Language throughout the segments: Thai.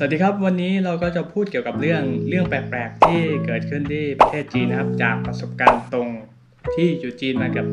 สวัสดีครับวันนี้เราก็จะพูดเกี่ยวกับเรื่องเรื่องแปลกๆ ที่เกิดขึ้นที่ประเทศจีนนะครับ จากประสบการณ์ตรงที่อยู่จีนมากับ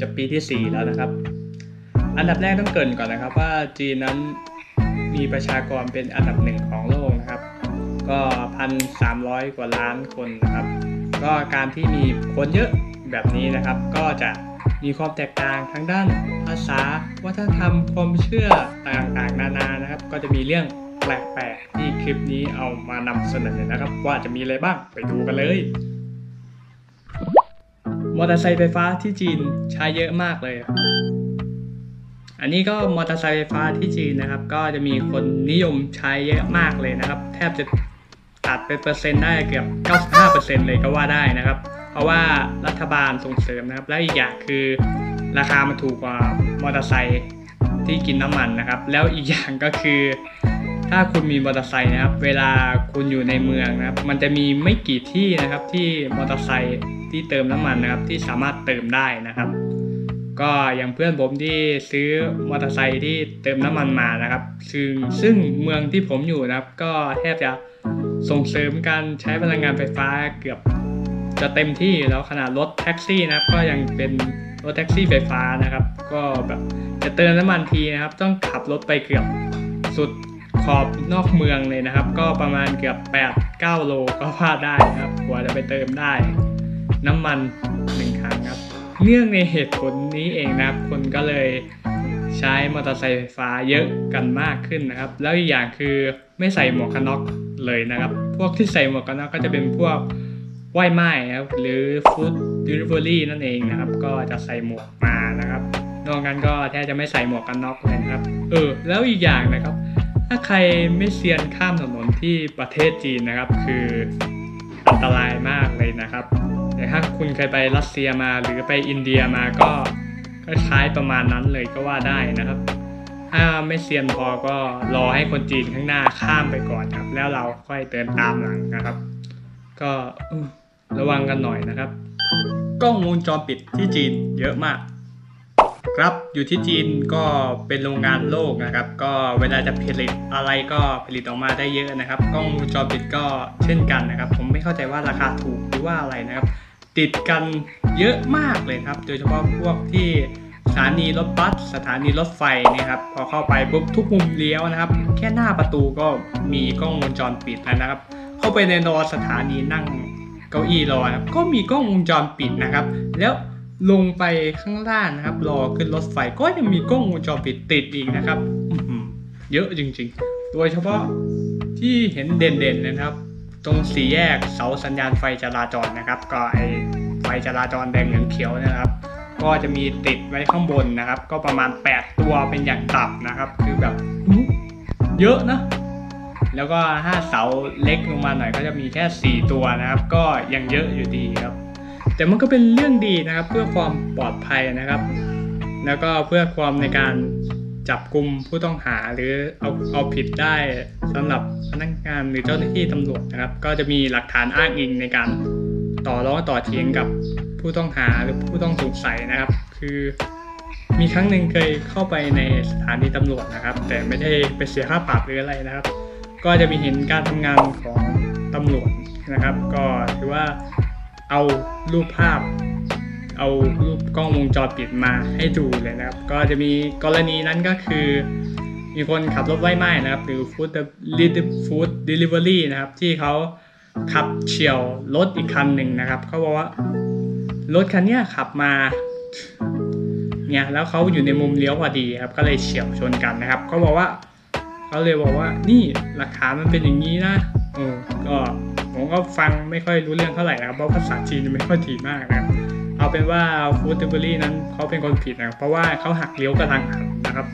จะปีที่ 4 แล้วนะครับ อันดับแรกต้องเกรินก่อนนะครับว่าจีนนั้นมีประชากรเป็นอันดับหนึ่งของโลกนะครับ ก็พันสามร้อยกว่าล้านคนนะครับ ก็การที่มีคนเยอะแบบนี้นะครับ ก็จะมีความแตกต่างทั้งด้านภาษา วัฒนธรรมความเชื่อต่างๆ นานานะครับ ก็จะมีเรื่อง แปลกๆที่คลิปนี้เอามานำเสนอนะครับ ว่าจะมีอะไรบ้างไปดูกันเลย มอเตอร์ไซค์ไฟฟ้าที่จีนใช้เยอะมากเลย อันนี้ก็มอเตอร์ไซค์ไฟฟ้าที่จีนนะครับ ก็จะมีคนนิยมใช้เยอะมากเลยนะครับ แทบจะตัดเป็นเปอร์เซ็นต์ได้เกือบ 95%เลยก็ว่าได้นะครับ เพราะว่ารัฐบาลส่งเสริมนะครับ และอีกอย่างคือราคามันถูกกว่ามอเตอร์ไซค์ที่กินน้ำมันนะครับ แล้วอีกอย่างก็คือ ถ้าคุณมีมอเตอร์ไซค์นะครับ เวลาคุณอยู่ในเมืองนะครับ มันจะมีไม่กี่ที่นะครับที่มอเตอร์ไซค์ที่เติมน้ำมันนะครับ ที่สามารถเติมได้นะครับ ก็อย่างเพื่อนผมที่ซื้อมอเตอร์ไซค์ที่เติมน้ำมันมานะครับ ซึ่งซึ่งเมืองที่ผมอยู่นะครับ ก็แทบจะส่งเสริมการใช้พลังงานไฟฟ้าเกือบจะเต็มที่แล้วขนาดรถแท็กซี่นะครับ ก็ยังเป็นรถแท็กซี่ไฟฟ้านะครับ ก็แบบจะเติมน้ำมันทีนะครับ ต้องขับรถไปเกือบสุด ขอบนอกเมืองเลยนะครับ ก็ประมาณเกือบ8 9 โลก็ว่าได้ครับกว่าจะไปเติมได้ น้ำมันหนึ่งครั้งครับ เนื่องในเหตุผลนี้เองนะครับคนก็เลยใช้มอเตอร์ไซค์ไฟฟ้าเยอะกันมากขึ้นนะครับ แล้วอีกอย่างคือไม่ใส่หมวกกันน็อกเลยนะครับ พวกที่ใส่หมวกกันน็อกก็จะเป็นพวกว่ายไม้ครับหรือฟู้ดดิลิเวอรี่นั่นเองนะครับ ก็จะใส่หมวกมานะครับนอกนั้นก็แทบจะไม่ใส่หมวกกันน็อกเลยนะครับ เออ แล้วอีกอย่างนะครับ ถ้าใครไม่เซียนข้ามถนนที่ประเทศจีนนะครับ คืออันตรายมากเลยนะครับแต่ถ้าคุณเคยไปรัสเซียมาหรือไปอินเดียมาก็คล้ายประมาณนั้นเลยก็ว่าได้นะครับ ถ้าไม่เซียนพอก็รอให้คนจีนข้างหน้าข้ามไปก่อนครับ แล้วเราค่อยเดินตามหลังนะครับ ก็ระวังกันหน่อยนะครับ กล้องวงจรปิดที่จีนเยอะมาก ครับอยู่ที่จีนก็เป็นโรงงานโลกนะครับ ก็เวลาจะผลิตอะไรก็ผลิตออกมาได้เยอะนะครับกล้องวงจรปิดก็เช่นกันนะครับ ผมไม่เข้าใจว่าราคาถูกหรือว่าอะไรนะครับ ติดกันเยอะมากเลยครับ โดยเฉพาะพวกที่สถานีรถบัสสถานีรถไฟเนี่ยครับพอเข้าไปปุ๊บทุกมุมเลี้ยวนะครับ แค่หน้าประตูก็มีกล้องวงจรปิดแล้วนะครับ เข้าไปในรอสถานีนั่งเก้าอี้รอครับก็มีกล้องวงจรปิดนะครับ แล้ว ลงไปข้างล่างนะครับ รอขึ้นรถไฟก็ยังมีกล้องวงจรปิดติดอีกนะครับเยอะจริงๆ โดยเฉพาะที่เห็นเด่นๆนะครับ ตรงสี่แยกเสาสัญญาณไฟจราจรนะครับ ก็ไอไฟจราจรแดงเหลืองเขียวนะครับ ก็จะมีติดไว้ข้างบนนะครับ ก็ประมาณ 8 ตัวเป็นอย่างต่ำนะครับ คือแบบเยอะนะแล้วก็ถ้าเสาเล็กลงมาหน่อยก็จะมีแค่ 4 ตัวนะครับ ก็ยังเยอะอยู่ดีครับ แต่มันก็เป็นเรื่องดีนะครับเพื่อความปลอดภัยนะครับ แล้วก็เพื่อความในการจับกลุ่มผู้ต้องหาหรือเอาเอาผิดได้สำหรับพนักงานหรือเจ้าหน้าที่ตำรวจนะครับ ก็จะมีหลักฐานอ้างอิงในการต่อร้องต่อเถียงกับผู้ต้องหาหรือผู้ต้องสงสัยนะครับ คือมีครั้งหนึ่งเคยเข้าไปในสถานีตำรวจนะครับ แต่ไม่ได้ไปเสียค่าปรับหรืออะไรนะครับ ก็จะมีเห็นการทำงานของตำรวจนะครับ ก็ถือว่า เอารูปภาพ เอารูปกล้องวงจรปิดมาให้ดูเลยนะครับ ก็จะมีกรณีนั้นก็คือ มีคนขับรถไว้ไหม้นะครับ หรือฟู้ดฟู้ดเดลิเวอรี่นะครับ ที่เขาขับเฉียวรถอีกคันหนึ่งนะครับเขาบอกว่ารถคันนี้ขับมาเนี่ยแล้วเขาอยู่ในมุมเลี้ยวพอดีครับ ก็เลยเฉียวชนกันนะครับเขาบอกว่าเขาเลยบอกว่านี่หลักฐานมันเป็นอย่างนี้นะเออก็ ผมก็ฟังไม่ค่อยรู้เรื่องเท่าไหร่นะครับเพราะภาษาจีนไม่ค่อยถี่มากนะครับเอาเป็นว่าฟู้ดเดลิเวอรี่นั้นเขาเป็นคนผิดนะครับเพราะว่าเขาหักเลี้ยวกระทันหันนะครับ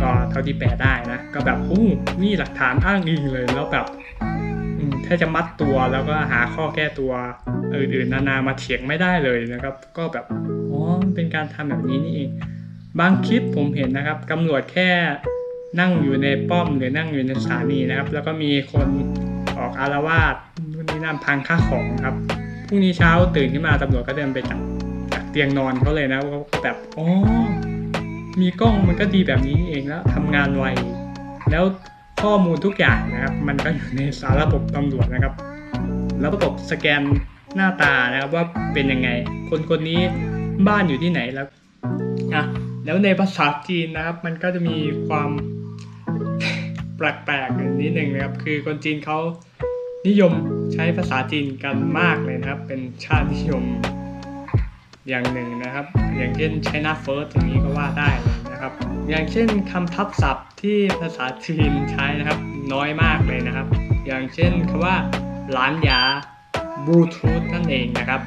ก็เท่าที่แปลได้นะก็แบบอู้นี่หลักฐานอ้างอิงเลยแล้วแบบถ้าจะมัดตัวแล้วก็หาข้อแก้ตัวอื่นๆนานามาเถียงไม่ได้เลยนะครับ ก็แบบอ๋อเป็นการทำแบบนี้นี่เอง บางคลิปผมเห็นนะครับตำรวจแค่นั่งอยู่ในป้อมหรือนั่งอยู่ในสถานีนะครับ แล้วก็มีคนออกอารวาส นี่นั่นพังค่าของครับพรุ่งนี้เช้าตื่นขึ้นมาตำรวจก็เดินไปจับจากเตียงนอนเขาเลยนะเขาก็แบบอ๋อมีกล้องมันก็ดีแบบนี้เองแล้วทำงานไวแล้วข้อมูลทุกอย่างนะครับ มันก็อยู่ในสารระบบตำรวจนะครับ แล้วระบบสแกนหน้าตานะครับว่าเป็นยังไง คนคนนี้บ้านอยู่ที่ไหนแล้วอะแล้วในภาษาจีนนะครับ มันก็จะมีความแปลกๆนิดนึงนะครับ คือคนจีนเขา นิยมใช้ภาษาจีนกันมากเลยนะครับ เป็นชาตินิยมอย่างหนึ่งนะครับ อย่างเช่น China First อย่างนี้ก็ว่าได้เลยนะครับ อย่างเช่นคำทับศัพท์ที่ภาษาจีนใช้นะครับ น้อยมากเลยนะครับ อย่างเช่นคำว่าหลานยาบลูทูธนั่นเองนะครับ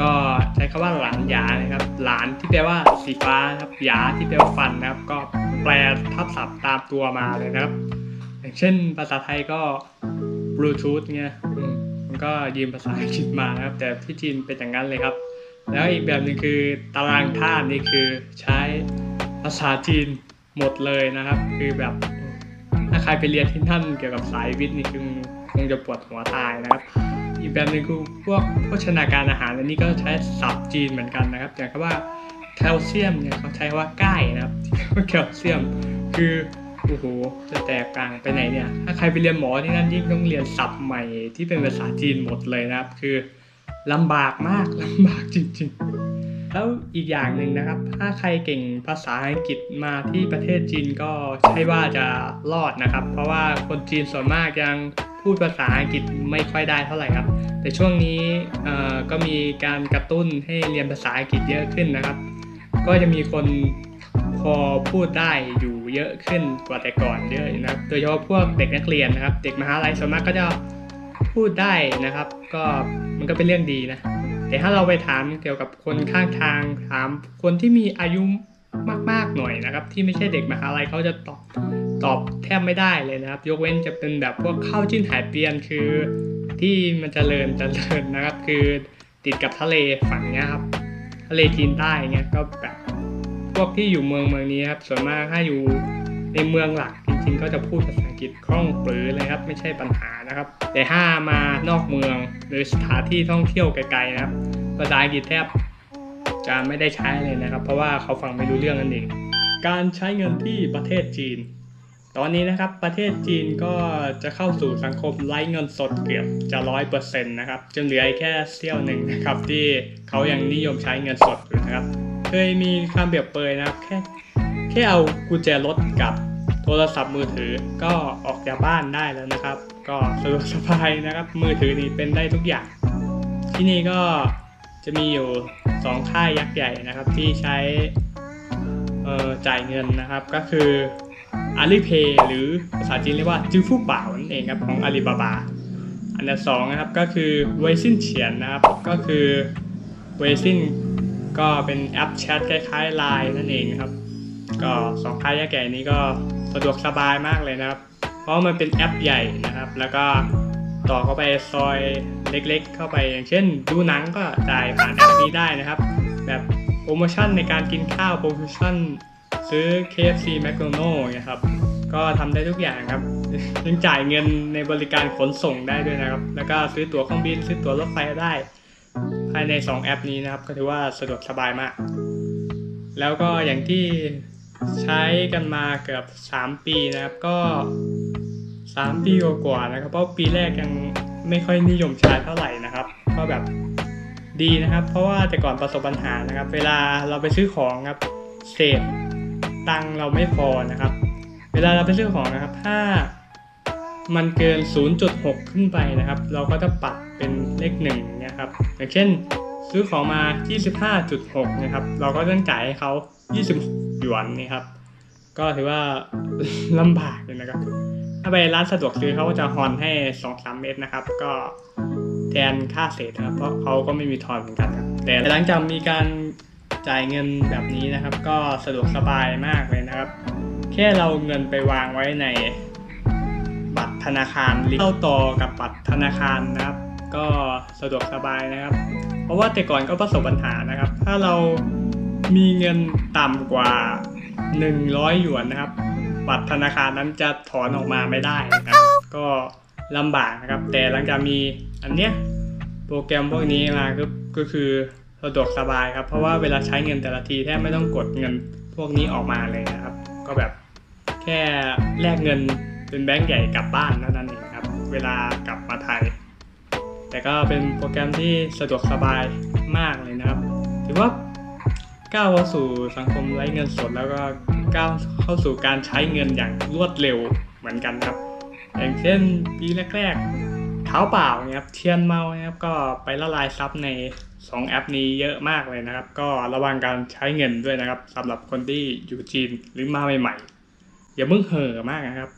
ก็ใช้คำว่าหลานยานะครับ หลานที่แปลว่าสีฟ้านะครับยาที่แปลว่าฟันนะครับ ก็แปลทับศัพท์ตามตัวมาเลยนะครับ อย่างเช่น ภาษาไทยก็ บลูทูธเนี่ยมันก็ยืมภาษาอังกฤษมาครับ แต่ที่จีนเป็นอย่างนั้นเลยครับ แล้วอีกแบบหนึ่งคือตารางธาตุนี่คือใช้ภาษาจีนหมดเลยนะครับ คือแบบถ้าใครไปเรียนที่นั่นเกี่ยวกับสายวิทย์นี่คือคงจะปวดหัวตายนะครับ อีกแบบหนึ่งคือพวกโภชนาการอาหารอันนี้ก็ใช้ศัพท์จีนเหมือนกันนะครับอย่างคำว่าแคลเซียมเนี่ยเขาใช้ว่าก้ายนะครับแคลเซียมคือ โอ้โหจะแตกต่างไปไหนเนี่ย ถ้าใครไปเรียนหมอที่นั่นยิ่งต้องเรียนศัพท์ใหม่ที่เป็นภาษาจีนหมดเลยนะครับ คือลำบากมากลำบากจริง ๆ แล้วอีกอย่างหนึ่งนะครับ ถ้าใครเก่งภาษาอังกฤษมาที่ประเทศจีนก็ใช่ว่าจะรอดนะครับ เพราะว่าคนจีนส่วนมากยังพูดภาษาอังกฤษไม่ค่อยได้เท่าไหร่ครับ แต่ช่วงนี้ก็มีการกระตุ้นให้เรียนภาษาอังกฤษเยอะขึ้นนะครับ ก็จะมีคนพอพูดได้อยู่ เยอะขึ้นกว่าแต่ก่อนเยอะนะครับโดยเฉพาะพวกเด็กนักเรียนนะครับ เด็กมหาลัยส่วนมากก็จะพูดได้นะครับ ก็มันก็เป็นเรื่องดีนะ แต่ถ้าเราไปถามเกี่ยวกับคนข้างทางถามคนที่มีอายุมากๆหน่อยนะครับ ที่ไม่ใช่เด็กมหาลัยเขาจะตอบตอบแทบไม่ได้เลยนะครับ ยกเว้นจะเป็นแบบพวกเข้าจิ้นหายเปียนคือ ที่มันจเจริญเจริญนะครับ คือติดกับทะเลฝั่งเนี้ยครับทะเลจีนใต้เงี้ยก็แบบ วกที่อยู่เมืองเมืองนี้ครับส่วนมากถ้าอยู่ในเมืองหลักจริงๆก็จะพูดภาษาอังกฤษคล่องปรือเลยครับไม่ใช่ปัญหานะครับ แต่ถ้ามานอกเมืองหรือสถานที่ท่องเที่ยวไกลๆนะครับ ภาษาอังกฤษแทบจะไม่ได้ใช้เลยนะครับ เพราะว่าเขาฟังไม่รู้เรื่องนั่นเอง การใช้เงินที่ประเทศจีน ตอนนี้นะครับประเทศจีนก็จะเข้าสู่สังคมไร้เงินสดเกือบจะร้อยเปอร์เซ็นต์นะครับจนเหลือแค่เสี้ยวหนึ่งนะครับที่เขายังนิยมใช้เงินสดอยู่นะครับ เคยมีคำเปรียบเปยนะครับแค่แค่เอากุญแจรถกับโทรศัพท์มือถือก็ออกจากบ้านได้แล้วนะครับ ก็สะดวกสบายนะครับ มือถือนี่เป็นได้ทุกอย่าง ที่นี่ก็จะมีอยู่สองค่ายยักษ์ใหญ่นะครับ ที่ใช้จ่ายเงินนะครับ ก็คือ Alipay หรือภาษาจีนเรียกว่า支付宝 นั่นเองครับของ Alibaba อันดับสองนะครับก็คือ微信钱 นะครับก็คือ 微信 ก็เป็นแอปแชทคล้ายๆ Line นั่นเองครับ ก็สองค่ายยักษ์ใหญ่นี้ก็สะดวกสบายมากเลยนะครับ เพราะมันเป็นแอปใหญ่นะครับ แล้วก็ต่อเข้าไปซอยเล็กๆ เข้าไปอย่างเช่น ดูหนังก็จ่ายผ่านแอปนี้ได้นะครับ แบบโปรโมชั่นในการกินข้าวโปรโมชั่นซื้อ KFC McDonald's นี่ยครับก็ทำได้ทุกอย่างครับยังจ่ายเงินในบริการขนส่งได้ด้วยนะครับ แล้วก็ซื้อตั๋วเครื่องบิน ซื้อตั๋วรถไฟได้ ภายใน 2 แอปนี้นะครับ ก็ถือว่าสะดวกสบายมาก แล้วก็อย่างที่ใช้กันมาเกือบ 3 ปีนะครับ ก็ 3 ปีกว่าๆนะครับ เพราะปีแรกยังไม่ค่อยนิยมใช้เท่าไหร่นะครับ ก็แบบดีนะครับ เพราะว่าแต่ก่อนประสบปัญหานะครับ เวลาเราไปซื้อของครับเศษตังเราไม่พอนะครับ เวลาเราไปซื้อของนะครับถ้า มันเกิน 0.6 ขึ้นไปนะครับ เราก็จะปัดเป็นเลขหนึ่งนะครับอย่างเช่น ซื้อของมา 25.6 นะครับ เราก็ต้องจ่ายให้เขา26หยวนนี่ครับ ก็ถือว่าลำบากเลยนะครับ ถ้าไปร้านสะดวกซื้อเขาก็จะฮอนให้ 2-3 เม็ดนะครับ ก็แทนค่าเศษนะครับ เพราะเขาก็ไม่มีทอนเหมือนกันครับ แต่หลังจากมีการจ่ายเงินแบบนี้นะครับ ก็สะดวกสบายมากเลยนะครับ แค่เราเงินไปวางไว้ใน ธนาคารเข้าต่อกับบัตรธนาคารนะครับ ก็สะดวกสบายนะครับ เพราะว่าแต่ก่อนก็ประสบปัญหานะครับ ถ้าเรามีเงินต่ำกว่า 100 หยวนนะครับ บัตรธนาคารนั้นจะถอนออกมาไม่ได้นะครับ ก็ลำบากนะครับ แต่หลังจากมีอันเนี้ยโปรแกรมพวกนี้มาก็ก็คือสะดวกสบายครับ เพราะว่าเวลาใช้เงินแต่ละทีแทบไม่ต้องกดเงินพวกนี้ออกมาเลยนะครับ ก็แบบแค่แลกเงิน เป็นแบงก์ใหญ่กลับบ้านเท่านั้นเองครับ เวลากลับมาไทย แต่ก็เป็นโปรแกรมที่สะดวกสบายมากเลยนะครับ ถือว่าก้าวเข้าสู่สังคมไร้เงินสด แล้วก็ก้าวเข้าสู่การใช้เงินอย่างรวดเร็วเหมือนกันครับ อย่างเช่นปีแรกๆเท้าเปล่านะครับเทียนเมานะครับก็ไปละลายซับใน 2 แอปนี้เยอะมากเลยนะครับ ก็ระวังการใช้เงินด้วยนะครับสำหรับคนที่อยู่จีนหรือมาใหม่ๆอย่าเพิ่งเห่อมากนะครับ